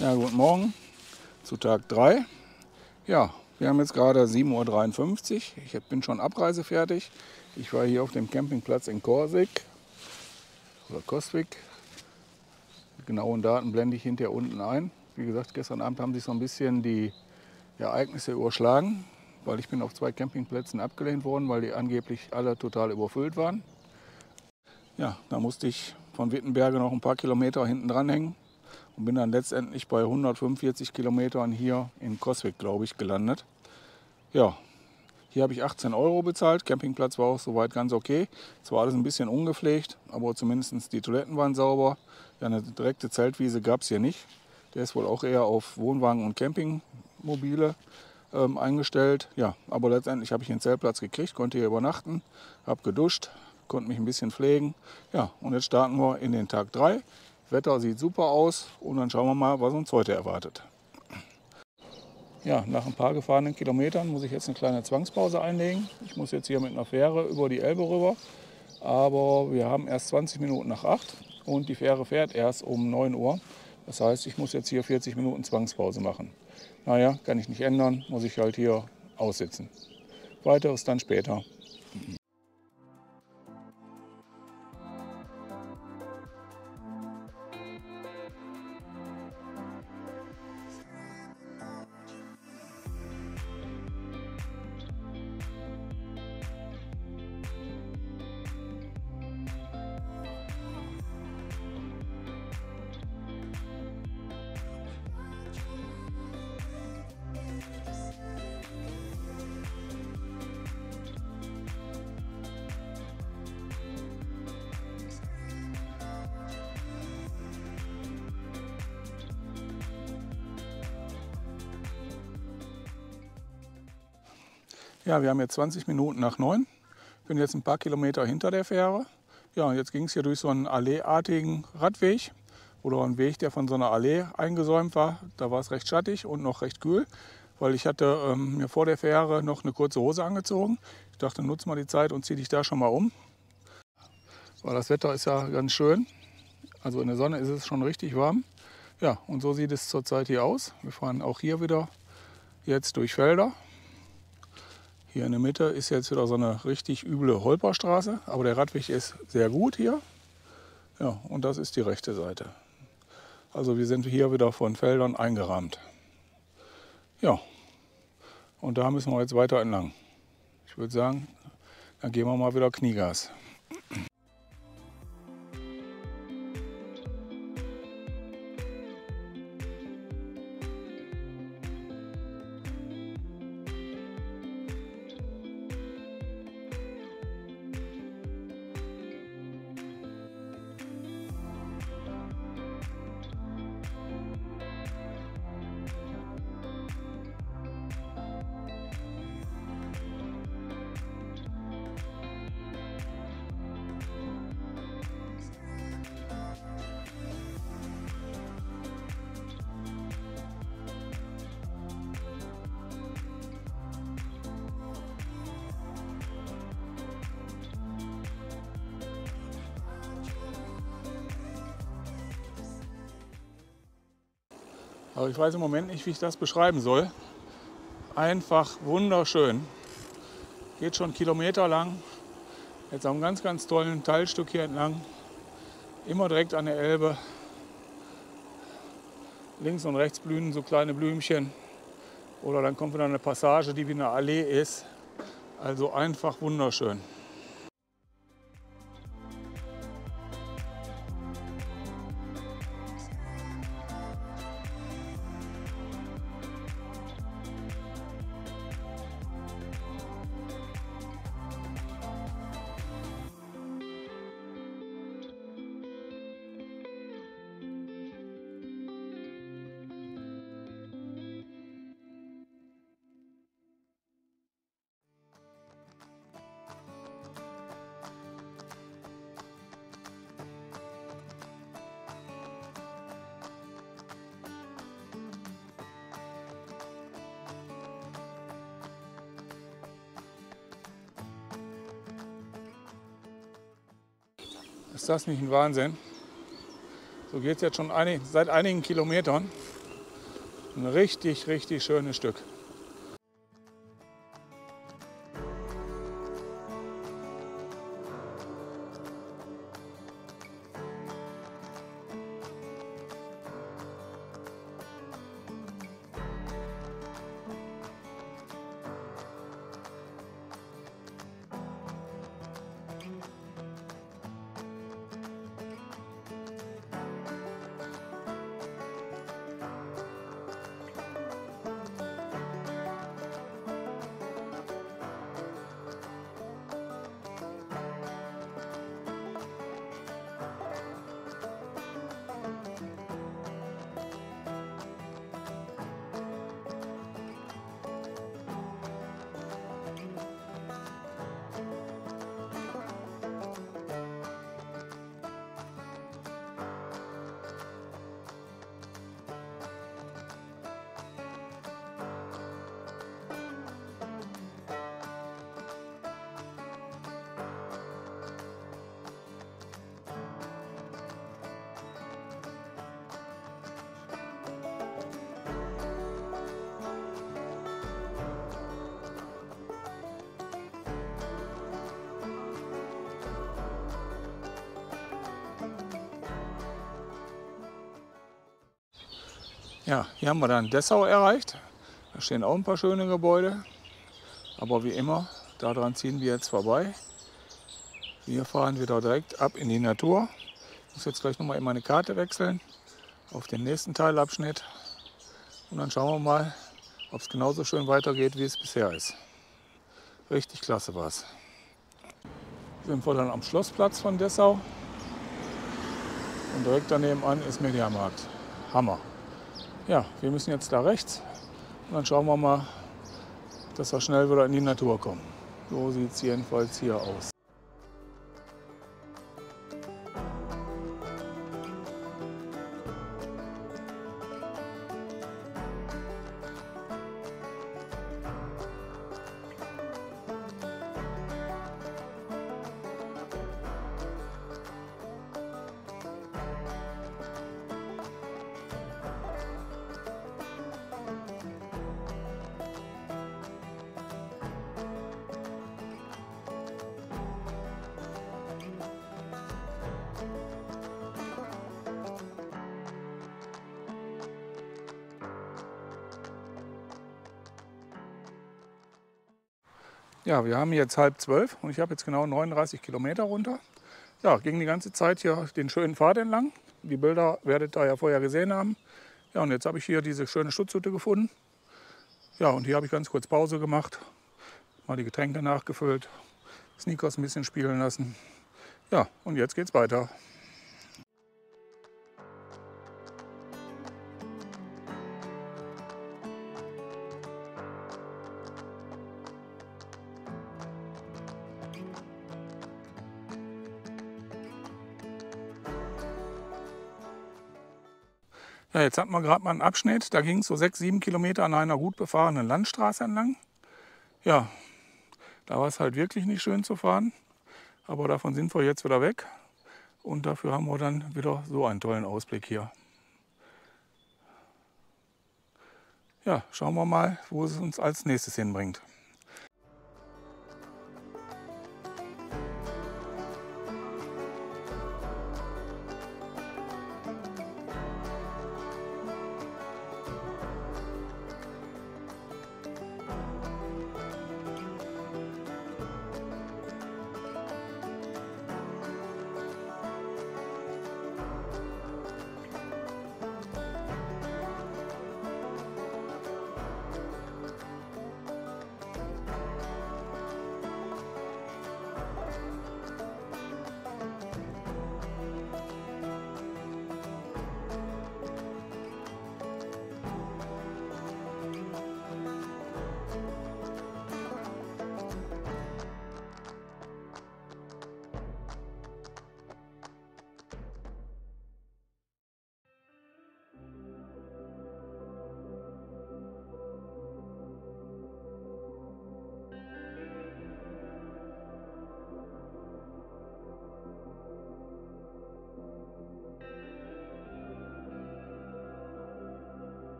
Ja, guten Morgen zu Tag 3. Ja, wir haben jetzt gerade 7.53 Uhr. Ich bin schon abreisefertig. Ich war hier auf dem Campingplatz in Korsik oder Kosvik. Die genauen Daten blende ich hinterher unten ein. Wie gesagt, gestern Abend haben sich so ein bisschen die Ereignisse überschlagen, weil ich bin auf zwei Campingplätzen abgelehnt worden, weil die angeblich alle total überfüllt waren. Ja, da musste ich von Wittenberge noch ein paar Kilometer hinten dranhängen und bin dann letztendlich bei 145 Kilometern hier in Kosvik, glaube ich, gelandet. Ja, hier habe ich 18 Euro bezahlt. Campingplatz war auch soweit ganz okay. Es war alles ein bisschen ungepflegt, aber zumindest die Toiletten waren sauber. Ja, eine direkte Zeltwiese gab es hier nicht. Der ist wohl auch eher auf Wohnwagen und Campingmobile ähm, eingestellt. Ja, aber letztendlich habe ich einen Zeltplatz gekriegt, konnte hier übernachten, habe geduscht, konnte mich ein bisschen pflegen. Ja, und jetzt starten wir in den Tag 3. Wetter sieht super aus und dann schauen wir mal, was uns heute erwartet. Ja, nach ein paar gefahrenen Kilometern muss ich jetzt eine kleine Zwangspause einlegen. Ich muss jetzt hier mit einer Fähre über die Elbe rüber. Aber wir haben erst 20 Minuten nach 8 und die Fähre fährt erst um 9 Uhr. Das heißt, ich muss jetzt hier 40 Minuten Zwangspause machen. Naja, kann ich nicht ändern, muss ich halt hier aussitzen. Weiteres dann später. Ja, wir haben jetzt 20 Minuten nach 9. Bin jetzt ein paar Kilometer hinter der Fähre. Ja, jetzt ging es hier durch so einen alleeartigen Radweg oder einen Weg, der von so einer Allee eingesäumt war. Da war es recht schattig und noch recht kühl, weil ich hatte ähm, mir vor der Fähre noch eine kurze Hose angezogen. Ich dachte, nutz mal die Zeit und zieh dich da schon mal um. Weil das Wetter ist ja ganz schön. Also in der Sonne ist es schon richtig warm. Ja, und so sieht es zurzeit hier aus. Wir fahren auch hier wieder jetzt durch Felder. Hier in der Mitte ist jetzt wieder so eine richtig üble Holperstraße, aber der Radweg ist sehr gut hier. Ja, und das ist die rechte Seite. Also wir sind hier wieder von Feldern eingerahmt. Ja, und da müssen wir jetzt weiter entlang. Ich würde sagen, dann gehen wir mal wieder Kniegas. Aber ich weiß im Moment nicht, wie ich das beschreiben soll. Einfach wunderschön. Geht schon Kilometer lang. Jetzt einem ganz, ganz tollen Teilstück hier entlang. Immer direkt an der Elbe. Links und rechts blühen so kleine Blümchen. Oder dann kommt wieder eine Passage, die wie eine Allee ist. Also einfach wunderschön. Ist das nicht ein Wahnsinn? So geht es jetzt schon einig, seit einigen Kilometern. Ein richtig, richtig schönes Stück. Ja, hier haben wir dann Dessau erreicht. Da stehen auch ein paar schöne Gebäude. Aber wie immer, daran ziehen wir jetzt vorbei. Wir fahren wieder direkt ab in die Natur. Ich muss jetzt gleich nochmal in meine Karte wechseln auf den nächsten Teilabschnitt. Und dann schauen wir mal, ob es genauso schön weitergeht, wie es bisher ist. Richtig klasse war es. Sind wir dann am Schlossplatz von Dessau. Und direkt daneben an ist Mediamarkt. Hammer. Ja, wir müssen jetzt da rechts und dann schauen wir mal, dass wir schnell wieder in die Natur kommen. So sieht es jedenfalls hier aus. Ja, wir haben jetzt halb zwölf und ich habe jetzt genau 39 Kilometer runter. Ja, ging die ganze Zeit hier den schönen Pfad entlang. Die Bilder werdet ihr ja vorher gesehen haben. Ja, und jetzt habe ich hier diese schöne Schutzhütte gefunden. Ja, und hier habe ich ganz kurz Pause gemacht, mal die Getränke nachgefüllt, Sneakers ein bisschen spielen lassen. Ja, und jetzt geht's weiter. Jetzt hatten wir gerade mal einen Abschnitt, da ging es so sechs, sieben Kilometer an einer gut befahrenen Landstraße entlang. Ja, da war es halt wirklich nicht schön zu fahren, aber davon sind wir jetzt wieder weg und dafür haben wir dann wieder so einen tollen Ausblick hier. Ja, schauen wir mal, wo es uns als nächstes hinbringt.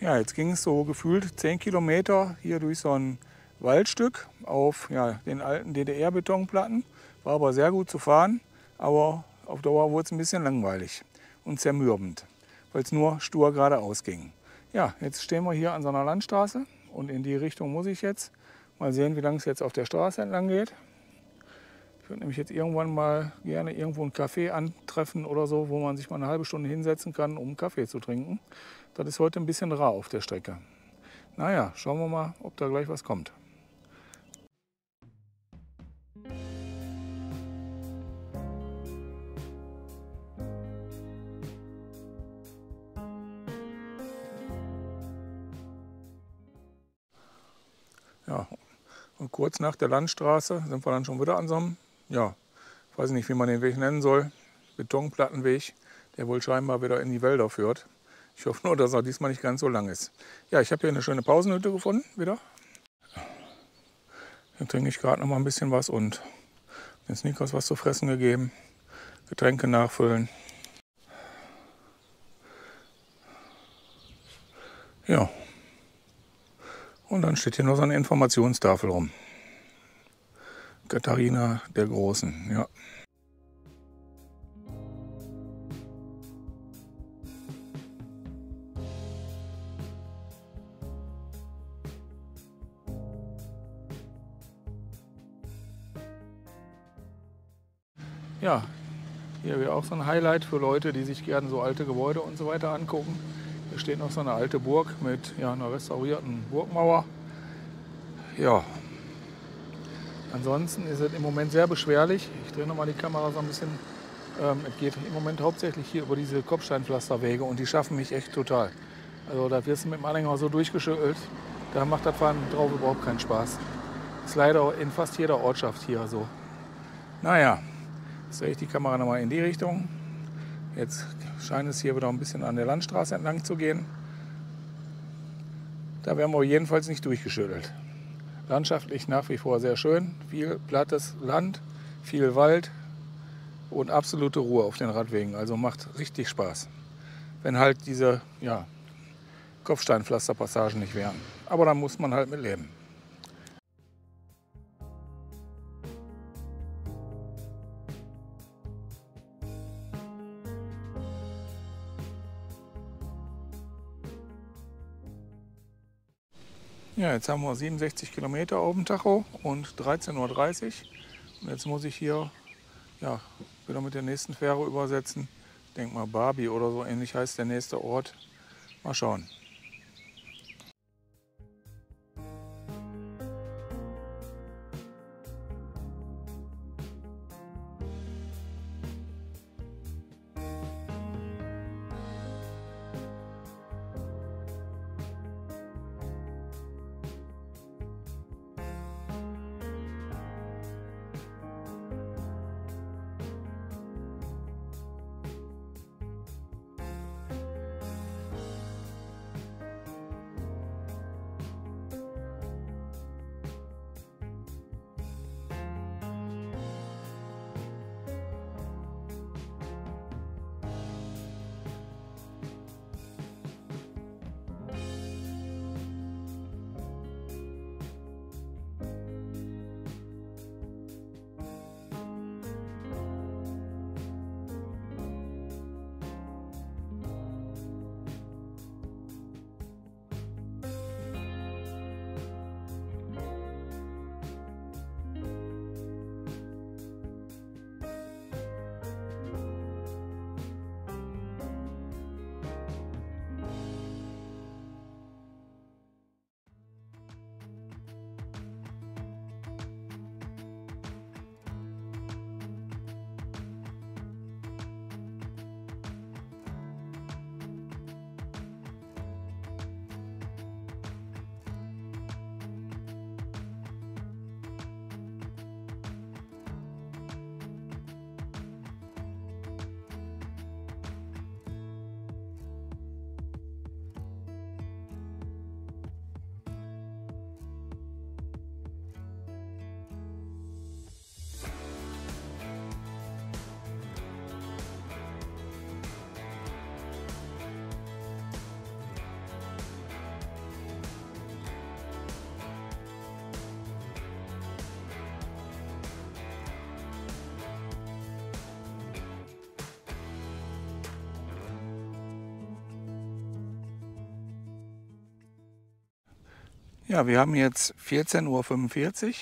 Ja, jetzt ging es so gefühlt 10 Kilometer hier durch so ein Waldstück auf ja, den alten DDR-Betonplatten. War aber sehr gut zu fahren, aber auf Dauer wurde es ein bisschen langweilig und zermürbend, weil es nur stur geradeaus ging. Ja, jetzt stehen wir hier an so einer Landstraße und in die Richtung muss ich jetzt. Mal sehen, wie lange es jetzt auf der Straße entlang geht. Ich würde nämlich jetzt irgendwann mal gerne irgendwo einen Café antreffen oder so, wo man sich mal eine halbe Stunde hinsetzen kann, um einen Kaffee zu trinken. Das ist heute ein bisschen rar auf der Strecke. Naja, schauen wir mal, ob da gleich was kommt. Ja, und kurz nach der Landstraße sind wir dann schon wieder an so einem, ja, weiß nicht, wie man den Weg nennen soll, Betonplattenweg, der wohl scheinbar wieder in die Wälder führt. Ich hoffe nur, dass er diesmal nicht ganz so lang ist. Ja, ich habe hier eine schöne Pausenhütte gefunden, wieder. Hier trinke ich gerade noch mal ein bisschen was und den Sneakers was zu fressen gegeben. Getränke nachfüllen. Ja. Und dann steht hier noch so eine Informationstafel rum. Katharina der Großen, ja. Ja, hier wäre auch so ein Highlight für Leute, die sich gerne so alte Gebäude und so weiter angucken. Hier steht noch so eine alte Burg mit ja, einer restaurierten Burgmauer. Ja, ansonsten ist es im Moment sehr beschwerlich. Ich drehe nochmal die Kamera so ein bisschen. Ähm, es geht im Moment hauptsächlich hier über diese Kopfsteinpflasterwege und die schaffen mich echt total. Also da wirst du mit dem Anhänger so durchgeschüttelt. Da macht das Fahren drauf überhaupt keinen Spaß. Ist leider in fast jeder Ortschaft hier so. Naja, Jetzt drehe ich die Kamera nochmal in die Richtung. Jetzt scheint es hier wieder ein bisschen an der Landstraße entlang zu gehen. Da werden wir jedenfalls nicht durchgeschüttelt. Landschaftlich nach wie vor sehr schön. Viel plattes Land, viel Wald und absolute Ruhe auf den Radwegen. Also macht richtig Spaß. Wenn halt diese ja, Kopfsteinpflasterpassagen nicht wären. Aber da muss man halt mit leben. Ja, jetzt haben wir 67 Kilometer auf dem Tacho und 13.30 Uhr. Und jetzt muss ich hier ja, wieder mit der nächsten Fähre übersetzen. Ich denke mal Barbie oder so ähnlich heißt der nächste Ort. Mal schauen. Ja, wir haben jetzt 14.45 Uhr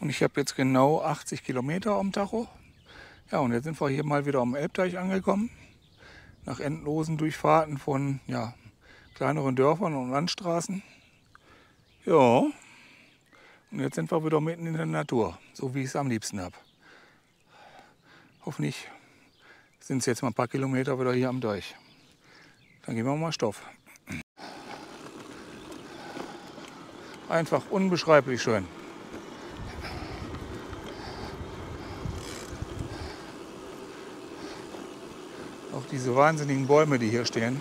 und ich habe jetzt genau 80 Kilometer am Tacho. Ja, und jetzt sind wir hier mal wieder am Elbteich angekommen. Nach endlosen Durchfahrten von ja, kleineren Dörfern und Landstraßen. Ja, und jetzt sind wir wieder mitten in der Natur, so wie ich es am liebsten habe. Hoffentlich sind es jetzt mal ein paar Kilometer wieder hier am Deich. Dann geben wir mal Stoff. Einfach unbeschreiblich schön. Auch diese wahnsinnigen Bäume, die hier stehen.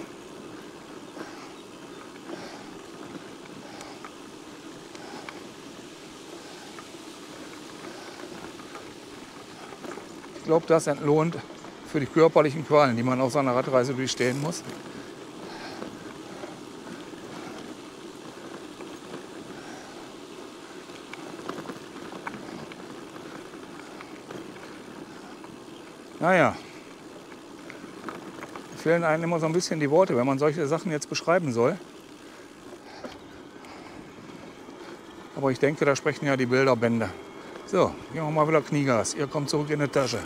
Ich glaube, das entlohnt für die körperlichen Qualen, die man auf seiner Radreise durchstehen muss. Naja, fehlen einem immer so ein bisschen die Worte, wenn man solche Sachen jetzt beschreiben soll. Aber ich denke, da sprechen ja die Bilderbände. So, gehen wir mal wieder Kniegas. Ihr kommt zurück in die Tasche.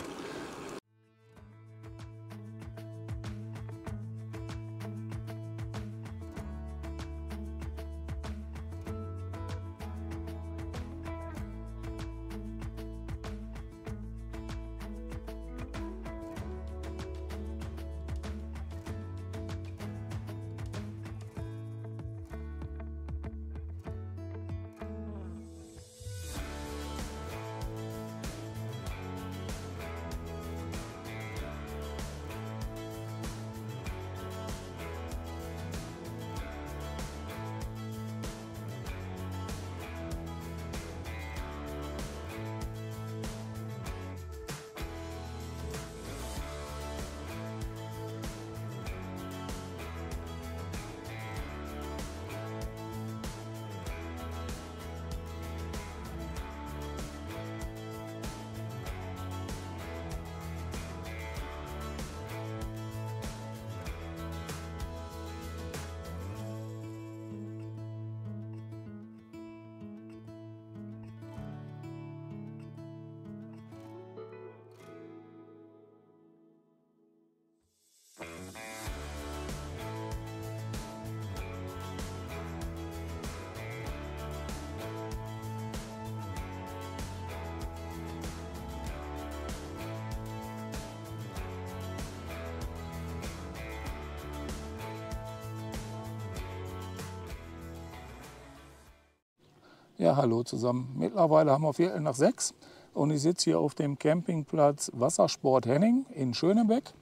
Ja, hallo zusammen. Mittlerweile haben wir Viertel nach sechs und ich sitze hier auf dem Campingplatz Wassersport Henning in Schönebeck.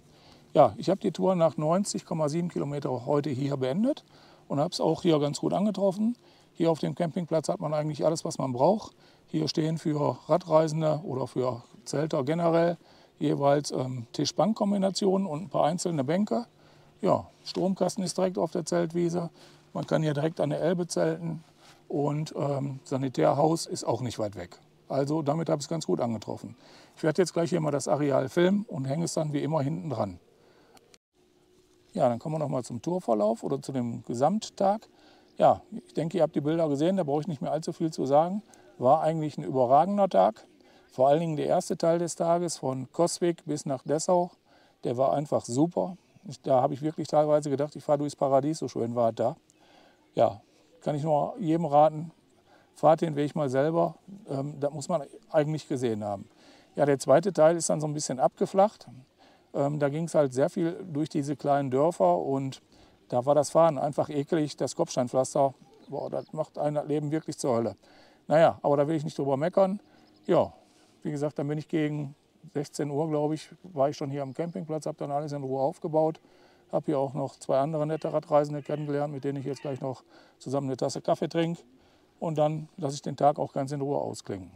Ja, ich habe die Tour nach 90,7 Kilometer heute hier beendet und habe es auch hier ganz gut angetroffen. Hier auf dem Campingplatz hat man eigentlich alles, was man braucht. Hier stehen für Radreisende oder für Zelter generell jeweils ähm, Tisch-Bank-Kombinationen und ein paar einzelne Bänke. Ja, Stromkasten ist direkt auf der Zeltwiese. Man kann hier direkt an der Elbe zelten. Und ähm, Sanitärhaus ist auch nicht weit weg. Also damit habe ich es ganz gut angetroffen. Ich werde jetzt gleich hier mal das Areal filmen und hänge es dann wie immer hinten dran. Ja, dann kommen wir noch mal zum Tourverlauf oder zu dem Gesamttag. Ja, ich denke, ihr habt die Bilder gesehen, da brauche ich nicht mehr allzu viel zu sagen. War eigentlich ein überragender Tag. Vor allen Dingen der erste Teil des Tages von Koswig bis nach Dessau, der war einfach super. Da habe ich wirklich teilweise gedacht, ich fahre durchs Paradies, so schön war es da. Ja, kann ich nur jedem raten, fahrt den Weg mal selber. Ähm, das muss man eigentlich gesehen haben. Ja, der zweite Teil ist dann so ein bisschen abgeflacht. Ähm, da ging es halt sehr viel durch diese kleinen Dörfer und da war das Fahren einfach eklig. Das Kopfsteinpflaster, boah, das macht ein Leben wirklich zur Hölle. Naja, aber da will ich nicht drüber meckern. Ja, wie gesagt, dann bin ich gegen 16 Uhr, glaube ich, war ich schon hier am Campingplatz, habe dann alles in Ruhe aufgebaut. Habe hier auch noch zwei andere nette Radreisende kennengelernt, mit denen ich jetzt gleich noch zusammen eine Tasse Kaffee trinke. Und dann lasse ich den Tag auch ganz in Ruhe ausklingen.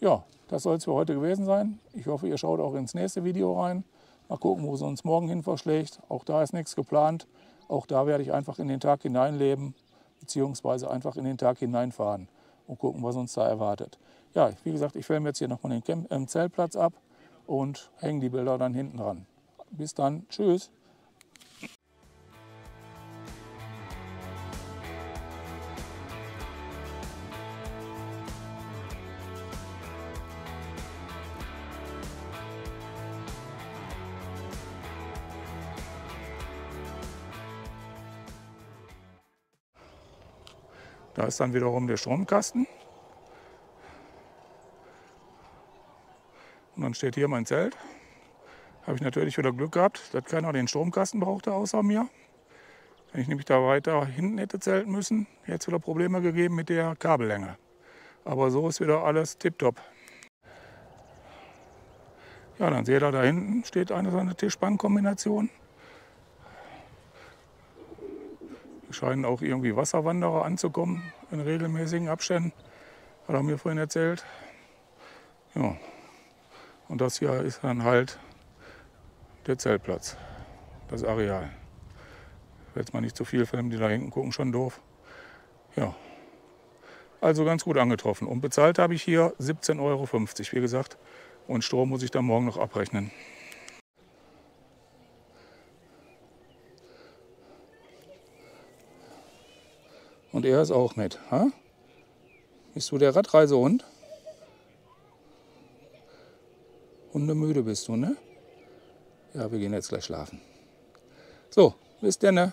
Ja, das soll es für heute gewesen sein. Ich hoffe, ihr schaut auch ins nächste Video rein. Mal gucken, wo es uns morgen hin verschlägt. Auch da ist nichts geplant. Auch da werde ich einfach in den Tag hineinleben, beziehungsweise einfach in den Tag hineinfahren und gucken, was uns da erwartet. Ja, wie gesagt, ich filme jetzt hier nochmal den Camp äh, Zeltplatz ab und hänge die Bilder dann hinten dran. Bis dann, tschüss. Da ist dann wiederum der Stromkasten. Und dann steht hier mein Zelt. Habe ich natürlich wieder Glück gehabt, dass keiner den Stromkasten brauchte außer mir. Wenn ich nämlich da weiter hinten hätte zelten müssen, hätte es wieder Probleme gegeben mit der Kabellänge. Aber so ist wieder alles tipptopp. Ja, dann seht ihr, da hinten steht eine so eine Tischbankkombination. Scheinen auch irgendwie Wasserwanderer anzukommen in regelmäßigen Abständen, hat er mir vorhin erzählt. Ja. Und das hier ist dann halt der Zeltplatz, das Areal. Ich jetzt mal nicht zu viel filmen, die da hinten gucken schon doof. Ja, also ganz gut angetroffen. Und bezahlt habe ich hier 17,50 Euro, wie gesagt. Und Strom muss ich dann morgen noch abrechnen. Und er ist auch mit. Ha? Bist du der Radreisehund? Hundemüde bist du, ne? Ja, wir gehen jetzt gleich schlafen. So, bis denn. Ne?